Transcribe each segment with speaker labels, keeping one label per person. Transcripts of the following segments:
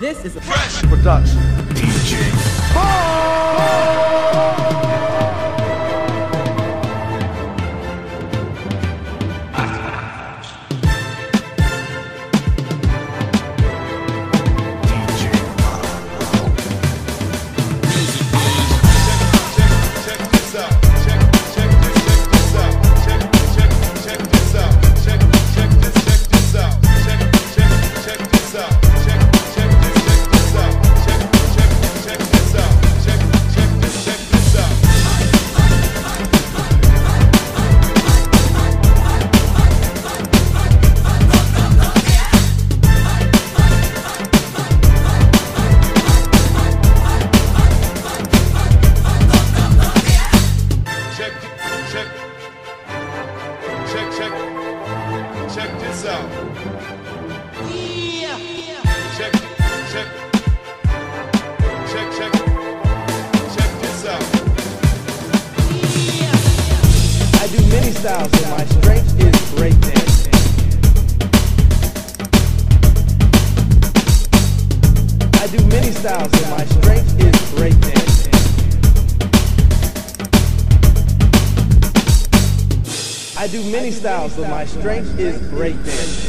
Speaker 1: This is a
Speaker 2: fresh production.
Speaker 3: DJ.
Speaker 4: I do many styles, but my strength is breakdance. I do many styles, but my strength is breakdance. I do many styles, but my strength is
Speaker 5: breakdance.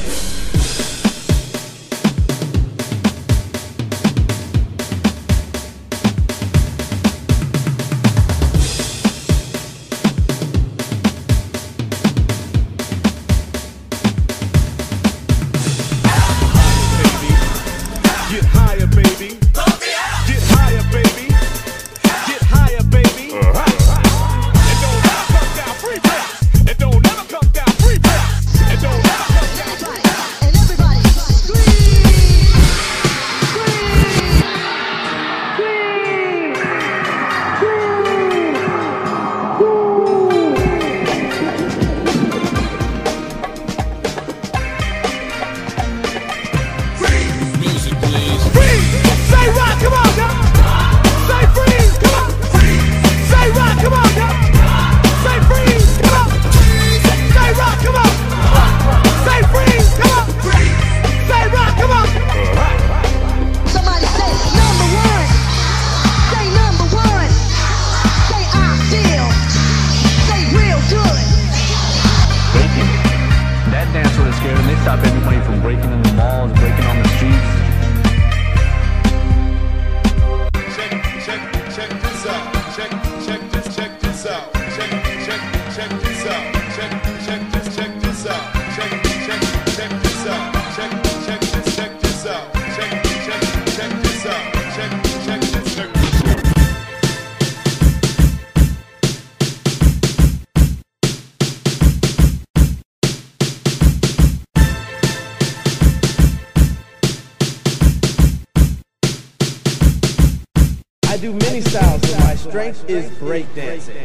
Speaker 5: I
Speaker 4: do many styles, but my strength is breakdancing.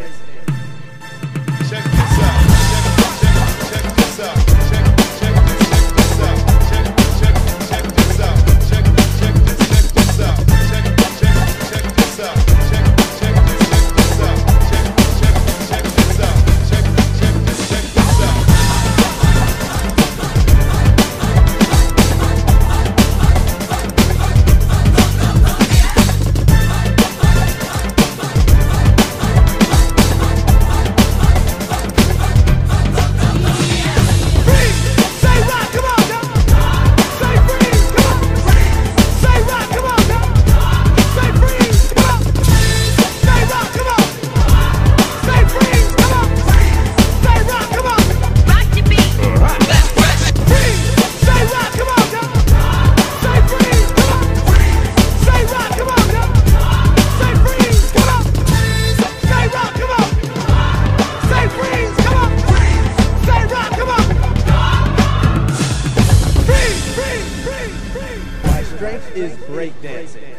Speaker 3: Check this out. Check, check, check this out.
Speaker 4: is breakdancing.